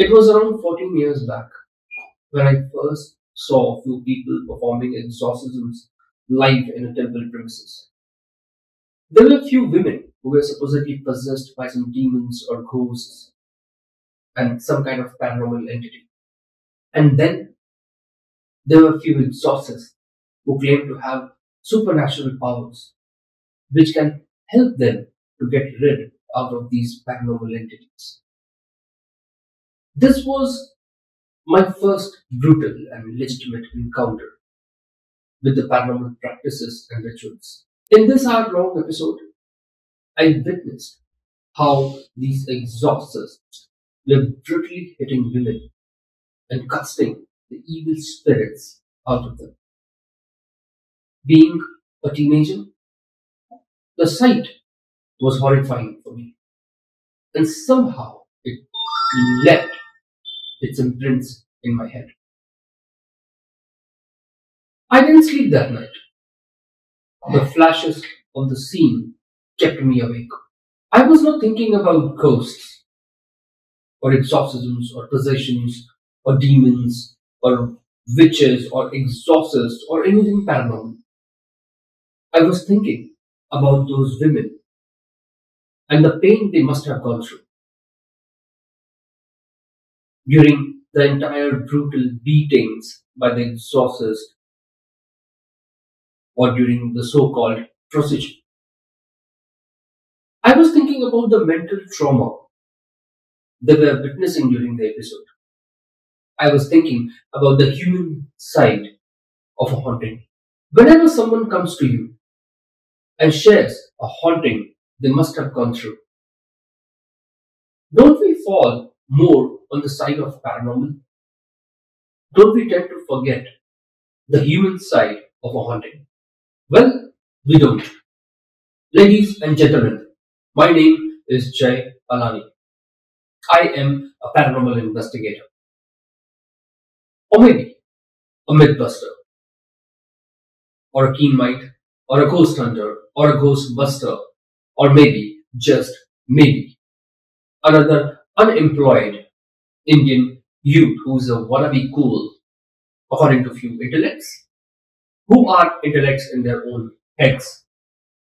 It was around 14 years back when I first saw a few people performing exorcisms live in a temple premises. There were a few women who were supposedly possessed by some demons or ghosts and some kind of paranormal entity. And then there were a few exorcists who claimed to have supernatural powers which can help them to get rid out of these paranormal entities. This was my first brutal and legitimate encounter with the paranormal practices and rituals. In this hour long episode, I witnessed how these exorcists were brutally hitting women and casting the evil spirits out of them. Being a teenager, the sight was horrifying for me. And somehow it left its imprints in my head. I didn't sleep that night. The flashes of the scene kept me awake. I was not thinking about ghosts, or exorcisms, or possessions, or demons, or witches, or exorcists, or anything paranormal. I was thinking about those women and the pain they must have gone through. During the entire brutal beatings by the exorcist or during the so-called procedure. I was thinking about the mental trauma they were witnessing during the episode. I was thinking about the human side of a haunting. Whenever someone comes to you and shares a haunting they must have gone through, don't we fall more on the side of paranormal? Don't we tend to forget the human side of a haunting? Well, we don't. Ladies and gentlemen, my name is Jay Alani. I am a paranormal investigator. Or maybe a mythbuster. Or a keen mind. Or a ghost hunter. Or a ghost buster. Or maybe, just maybe, another unemployed Indian youth who's a wannabe cool, according to few intellects, who are intellects in their own heads,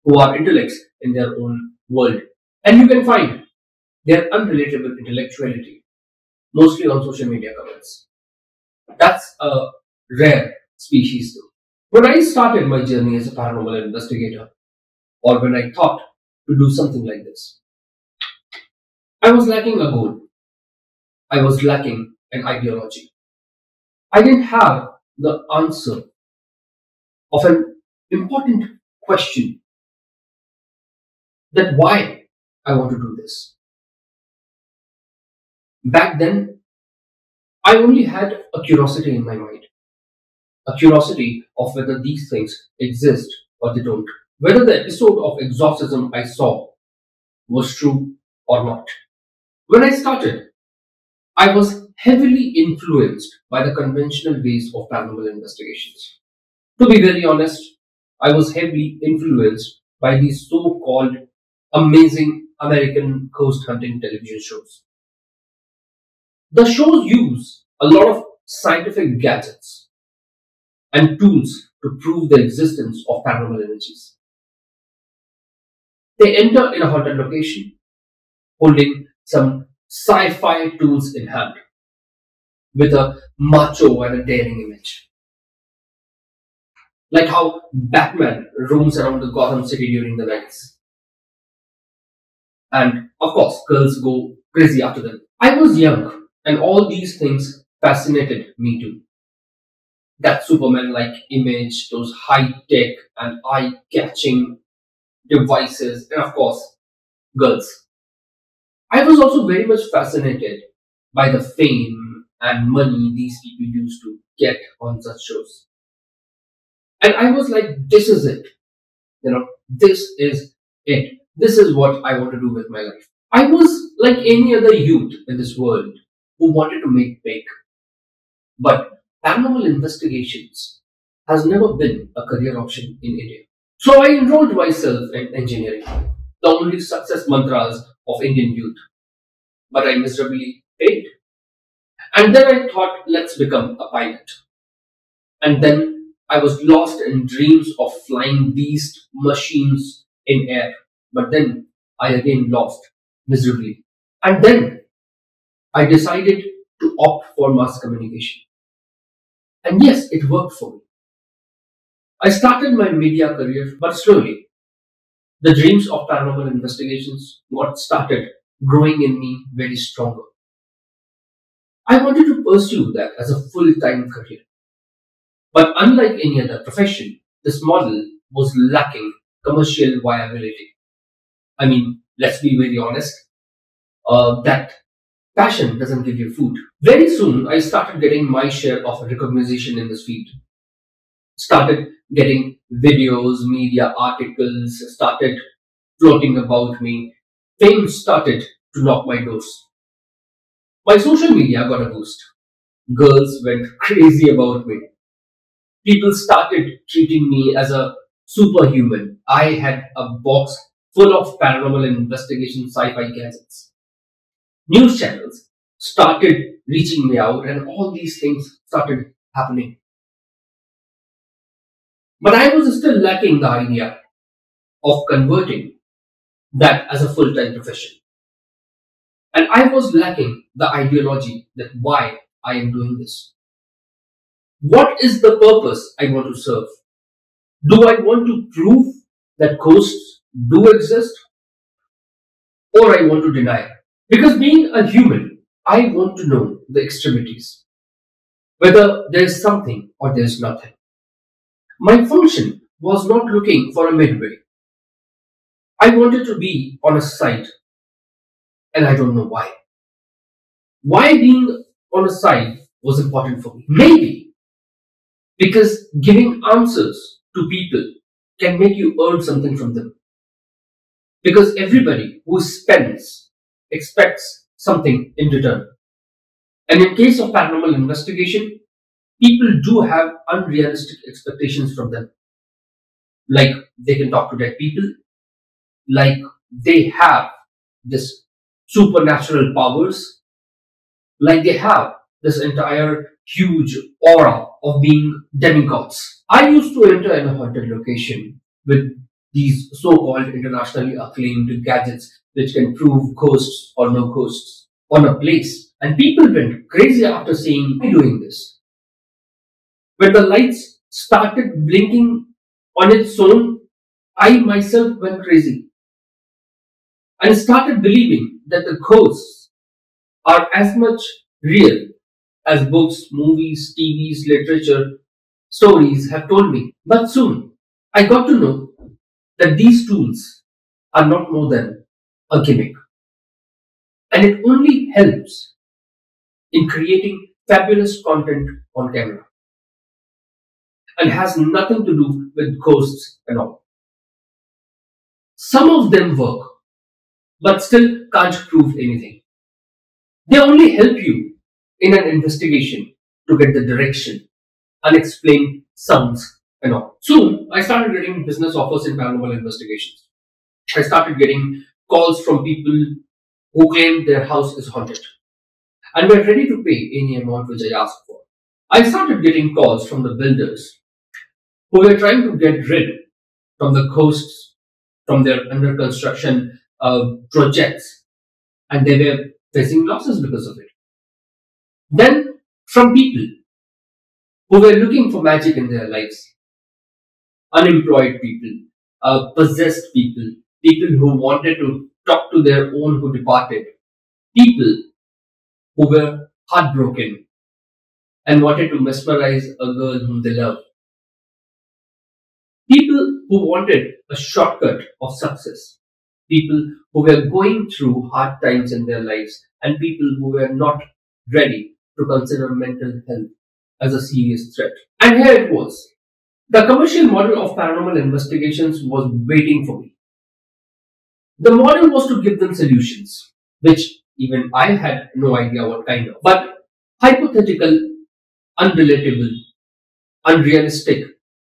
who are intellects in their own world. And you can find their unrelatable intellectuality mostly on social media comments. That's a rare species though. When I started my journey as a paranormal investigator, or when I thought to do something like this, I was lacking a goal. I was lacking an ideology. I didn't have the answer of an important question that why I want to do this. Back then, I only had a curiosity in my mind. A curiosity of whether these things exist or they don't. Whether the episode of exorcism I saw was true or not. When I started, I was heavily influenced by the conventional ways of paranormal investigations. To be very honest, I was heavily influenced by these so-called amazing American ghost hunting television shows. The shows use a lot of scientific gadgets and tools to prove the existence of paranormal energies. They enter in a haunted location, holding some sci-fi tools in hand, with a macho and a daring image. Like how Batman roams around the Gotham City during the nights. And of course, girls go crazy after them. I was young, and all these things fascinated me too. That Superman like image, those high tech and eye catching devices, and of course, girls. I was also very much fascinated by the fame and money these people used to get on such shows. And I was like, this is it. You know, this is it. This is what I want to do with my life. I was like any other youth in this world who wanted to make big. But paranormal investigations has never been a career option in India. So I enrolled myself in engineering, the only success mantras of Indian youth. But I miserably failed. And then I thought, let's become a pilot. And then I was lost in dreams of flying these machines in air. But then I again lost miserably. And then I decided to opt for mass communication. And yes, it worked for me. I started my media career, but slowly. The dreams of paranormal investigations got started growing in me very stronger. I wanted to pursue that as a full-time career. But unlike any other profession, this model was lacking commercial viability. I mean, let's be very honest, uh, that passion doesn't give you food. Very soon, I started getting my share of recognition in this field. Started getting videos, media articles, started floating about me. Fame started to knock my doors. My social media got a boost. Girls went crazy about me. People started treating me as a superhuman. I had a box full of paranormal investigation sci-fi gadgets. News channels started reaching me out and all these things started happening. But I was still lacking the idea of converting that as a full-time profession. And I was lacking the ideology that why I am doing this. What is the purpose I want to serve? Do I want to prove that ghosts do exist? Or I want to deny? Because being a human, I want to know the extremities. Whether there is something or there is nothing. My function was not looking for a midway. I wanted to be on a side and I don't know why. Why being on a side was important for me? Maybe because giving answers to people can make you earn something from them. Because everybody who spends expects something in return. And in case of paranormal investigation, people do have unrealistic expectations from them. Like they can talk to dead people, like they have this supernatural powers, like they have this entire huge aura of being demigods. I used to enter in a haunted location with these so-called internationally acclaimed gadgets which can prove ghosts or no ghosts on a place. And people went crazy after seeing me doing this. When the lights started blinking on its own, I myself went crazy and started believing that the ghosts are as much real as books, movies, TVs, literature, stories have told me. But soon, I got to know that these tools are not more than a gimmick. And it only helps in creating fabulous content on camera. And has nothing to do with ghosts and all. Some of them work, but still can't prove anything. They only help you in an investigation to get the direction, unexplained sounds and all. Soon, I started getting business offers in paranormal investigations. I started getting calls from people who claimed their house is haunted and were ready to pay any amount which I asked for. I started getting calls from the builders who were trying to get rid from the coasts from their under construction uh, projects and they were facing losses because of it. Then from people who were looking for magic in their lives, unemployed people, uh, possessed people, people who wanted to talk to their own who departed, people who were heartbroken and wanted to mesmerize a girl whom they loved. People who wanted a shortcut of success. People who were going through hard times in their lives and people who were not ready to consider mental health as a serious threat. And here it was. The commercial model of paranormal investigations was waiting for me. The model was to give them solutions, which even I had no idea what kind of, but hypothetical, unrelatable, unrealistic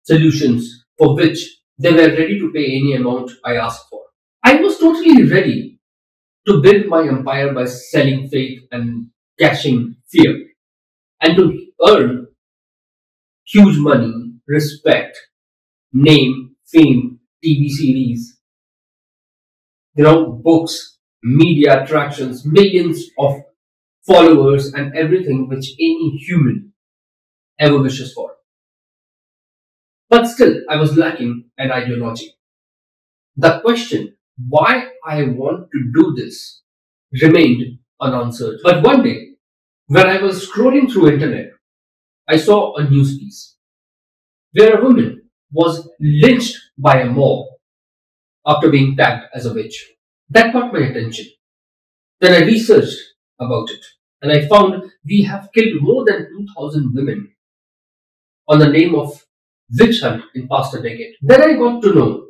solutions for which they were ready to pay any amount I asked for. I was totally ready to build my empire by selling faith and cashing fear. and to earn huge money, respect, name, fame, TV series, you know, books, media attractions, millions of followers, and everything which any human ever wishes for. But still, I was lacking an ideology. The question why I want to do this remained unanswered. But one day, when I was scrolling through internet, I saw a news piece where a woman was lynched by a mob after being tagged as a witch. That caught my attention. Then I researched about it and I found we have killed more than 2000 women on the name of witch hunt in past a decade. Then I got to know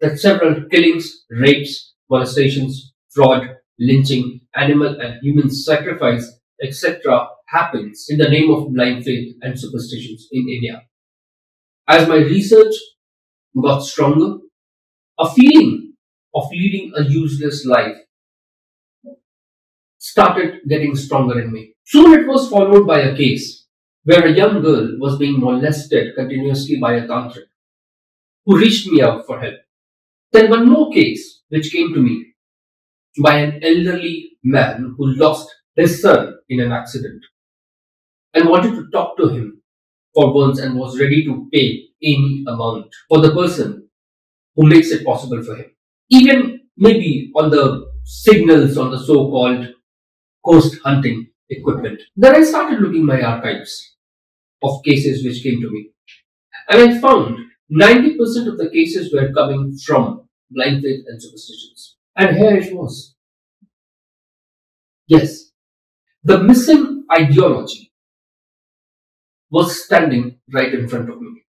that several killings, rapes, molestations, fraud, lynching, animal and human sacrifice, etc. happens in the name of blind faith and superstitions in India. As my research got stronger, a feeling of leading a useless life started getting stronger in me. Soon it was followed by a case where a young girl was being molested continuously by a tantric who reached me out for help. Then one more case which came to me by an elderly man who lost his son in an accident and wanted to talk to him for once and was ready to pay any amount for the person who makes it possible for him. Even maybe on the signals on the so-called ghost hunting equipment. Then I started looking my archives of cases which came to me. And I found 90% of the cases were coming from blind faith and superstitions. And here it was. Yes, the missing ideology was standing right in front of me.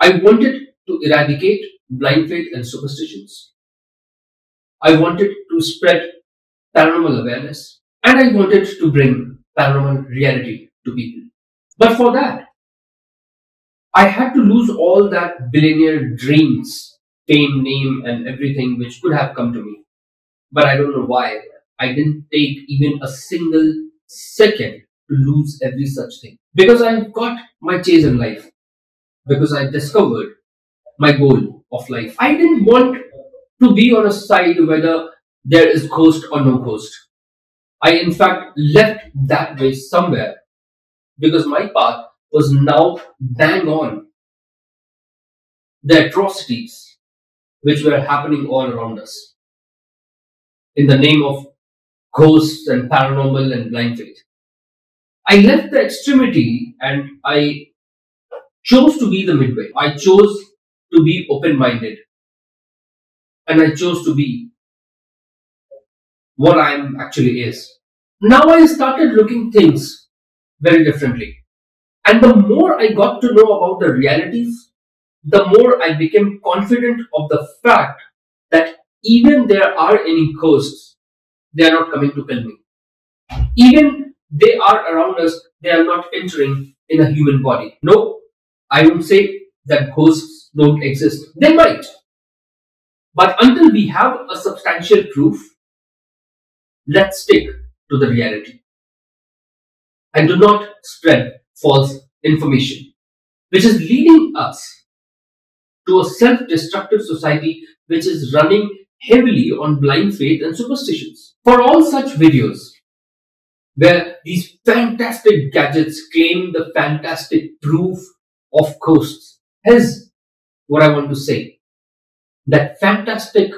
I wanted to eradicate blind faith and superstitions. I wanted to spread paranormal awareness and I wanted to bring paranormal reality to people. But for that, I had to lose all that billionaire dreams, fame, name, and everything which could have come to me. But I don't know why. I didn't take even a single second to lose every such thing. Because I've got my chase in life. Because I discovered my goal of life. I didn't want to be on a side whether there is ghost or no ghost. I in fact left that way somewhere because my path was now bang on the atrocities which were happening all around us in the name of ghosts and paranormal and blind faith. I left the extremity and I chose to be the midway. I chose to be open minded and I chose to be what I am actually is. Now I started looking things very differently. And the more I got to know about the realities, the more I became confident of the fact that even there are any ghosts, they are not coming to kill me. Even they are around us, they are not entering in a human body. No, I won't say that ghosts don't exist. They might. But until we have a substantial proof, let's stick to the reality. And do not spread false information, which is leading us to a self-destructive society which is running heavily on blind faith and superstitions. For all such videos, where these fantastic gadgets claim the fantastic proof of ghosts, is what I want to say. That fantastic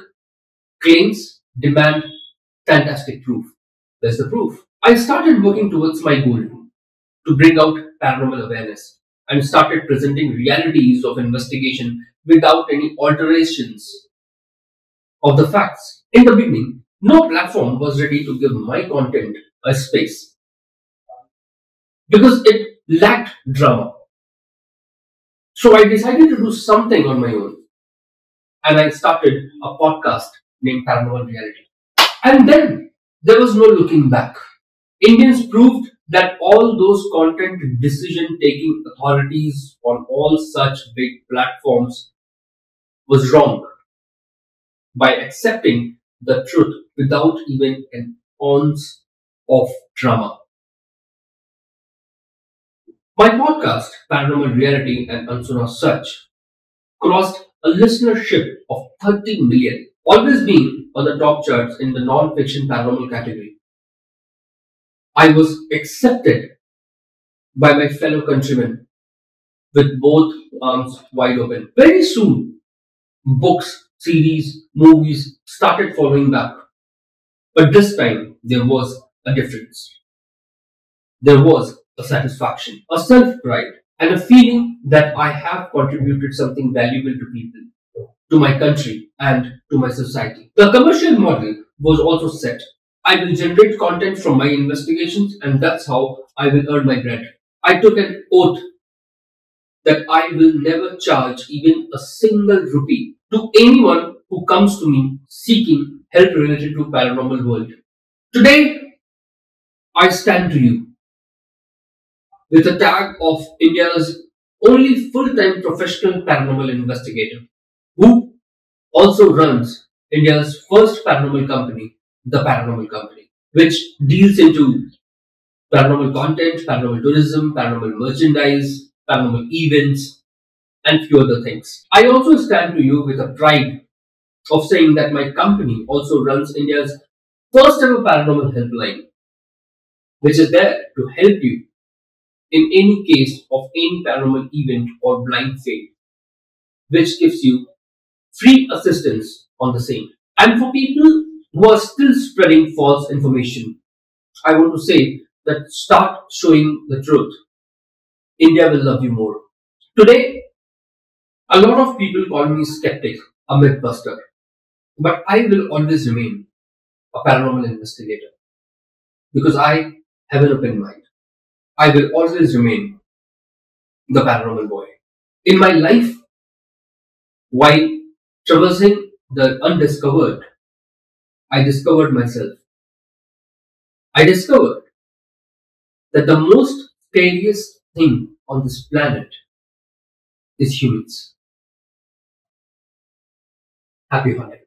claims demand fantastic proof. There's the proof. I started working towards my goal to bring out paranormal awareness and started presenting realities of investigation without any alterations of the facts. In the beginning, no platform was ready to give my content a space because it lacked drama. So I decided to do something on my own and I started a podcast named Paranormal Reality. And then there was no looking back. Indians proved that all those content decision taking authorities on all such big platforms was wrong by accepting the truth without even an ounce of drama. My podcast, Paranormal Reality and Unsuna Search, crossed a listenership of 30 million, always being on the top charts in the non-fiction paranormal category. I was accepted by my fellow countrymen with both arms wide open. Very soon, books, series, movies started following back. But this time, there was a difference. There was a satisfaction, a self pride, and a feeling that I have contributed something valuable to people, to my country, and to my society. The commercial model was also set. I will generate content from my investigations, and that's how I will earn my bread. I took an oath that I will never charge even a single rupee to anyone who comes to me seeking help related to paranormal world. Today, I stand to you with a tag of India's only full-time professional paranormal investigator, who also runs India's first paranormal company, the Paranormal Company, which deals into paranormal content, paranormal tourism, paranormal merchandise, paranormal events, and few other things. I also stand to you with a pride of saying that my company also runs India's first ever paranormal helpline, which is there to help you in any case of any paranormal event or blind faith, which gives you free assistance on the same. And for people who are still spreading false information, I want to say that start showing the truth. India will love you more. Today, a lot of people call me skeptic, a mythbuster, but I will always remain a paranormal investigator because I have an open mind. I will always remain the paranormal boy. In my life, while traversing the undiscovered, I discovered myself. I discovered that the most scariest thing on this planet is humans. Happy hunting.